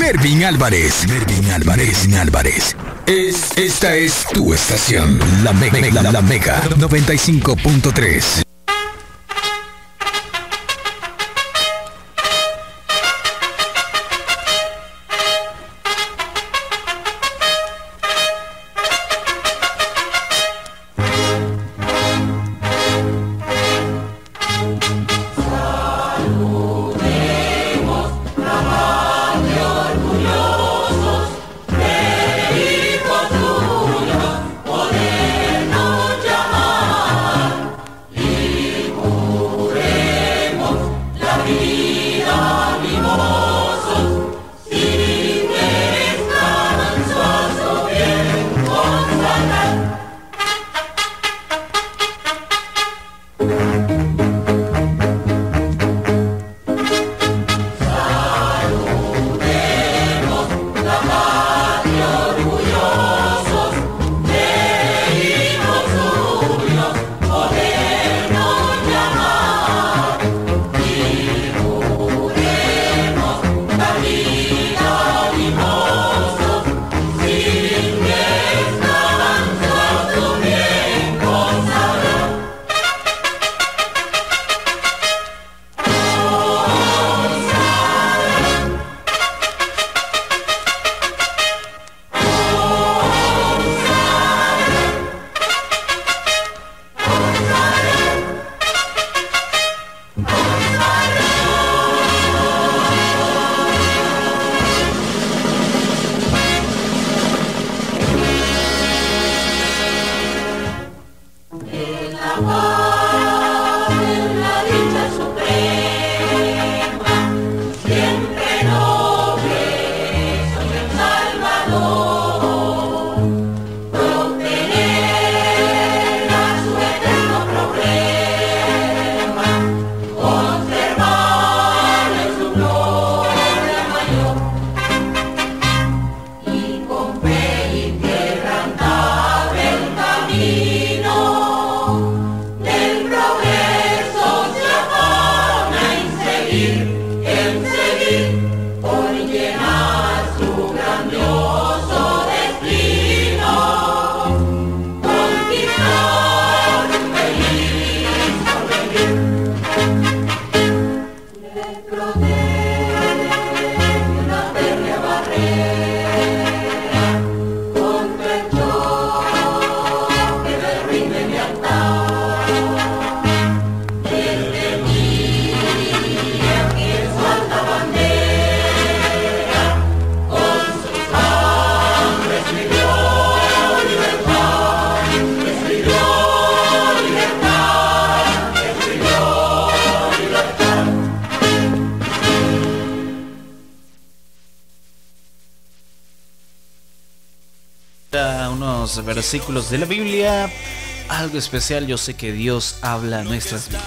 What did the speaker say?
Mervin Álvarez. Mervin Álvarez. Álvarez. Es, esta es tu estación. La Mega. La, la Mega 95.3. みも Ori, versículos de la Biblia, algo especial, yo sé que Dios habla a nuestras vidas.